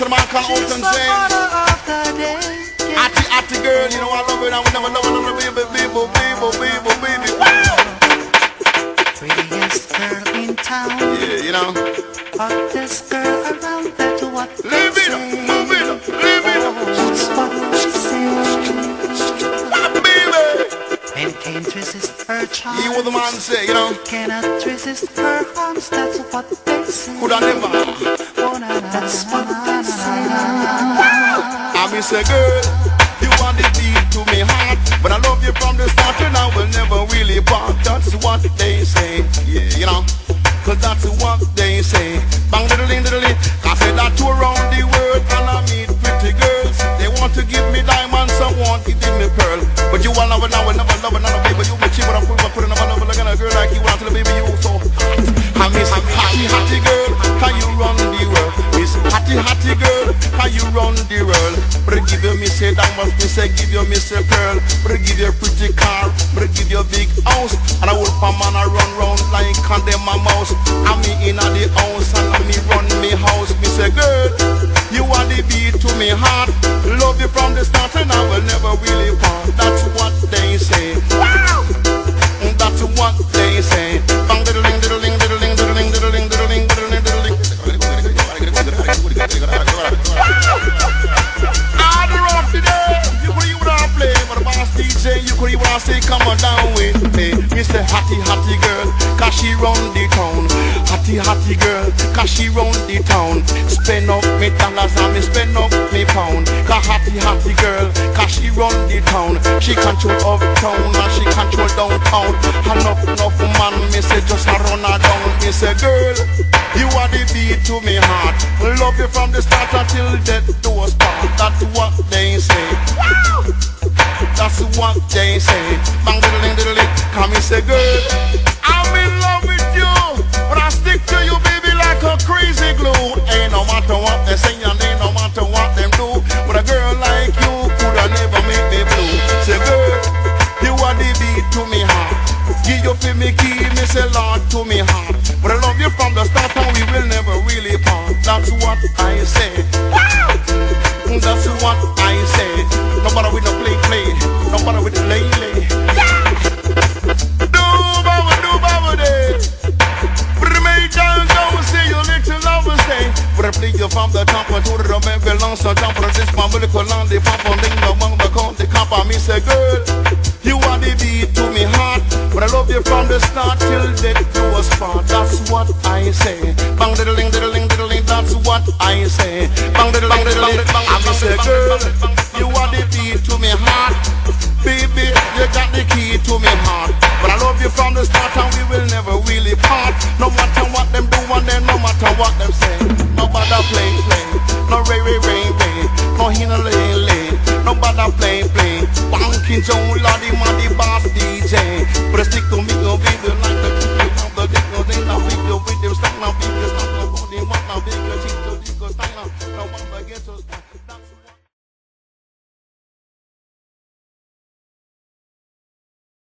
on Oakland James. Atty, atty girl, you know I love it. I will never love another baby, baby, baby, baby, baby. Prettiest girl in town. Yeah, you know. Hottest girl around. That's what they Leave it up, say. move it up, leave it up. That's what she says. Baby. And can't resist her charm. He was the man say, you know. Cannot resist her arms. That's what they say. Could I never? Oh, na, na, That's what they say. I a girl, you want the beat to me heart But I love you from the start and I will never really part. That's what they say, yeah, you know. Cause that's what they say. Bang diddle diddle I say that to around the world And I meet pretty girls. They want to give me diamonds, some want to give me pearl. But you will never, never, never love another baby. You me cheap but I'm put, put another love like a girl like you. Want to the baby you so you me say give you say pearl But I give you a pretty car But I give you a big house. And I will come man I run round like condemn my mouse. I'm me in a the house And I'm me run me house. Me say girl You are the beat to me heart. Love you from the start And I will never really part That's say, come on down with me. Mr. Hattie Hattie girl, cause she run the town. Hattie Hattie girl, cause she run the town. Spend up me dollars and me spend up me pound. Cause Hattie Hattie girl, cause she run the town. She control uptown and she control downtown. Enough, enough man, me say just a run her down. Me say girl, you are the beat to me heart. Love you from the start until death do us part. That's what they say. Wow! That's what they say. Bang diddling diddling. Come and say girl, I'm in love with you, but I stick to you, baby, like a crazy glue. Ain't no matter what they say and ain't no matter what them do. But a girl like you coulda never make me blue. Say girl, you are the beat to me heart. Give you for me key, me say Lord to me heart. But I love you from the start and we will never really part. That's what I say. Wow! That's what I With the. Do baba do baba I from the to the to jump for this on the among the the say girl. You are the beat to me heart. I love you from the start till death. That's what I say. Bang diddling diddling diddling. That's what I say. Bang diddling diddling. I'm say girl. You are the beat to me heart. Baby, you got the key to me heart. But I love you from the start and we will never really part. No matter what them do and then no matter what them say. No bother play, play. No ray, ray, rain, rain No hina, lay, lay. No bother play, play Ranking Joe, Lottie, Money, Boss, DJ But I stick to me, no baby, like the people Now the dick, no thing, now we go with them Stack, now we just not the body, what now, big, cheap, the dick, stack, I'm against us,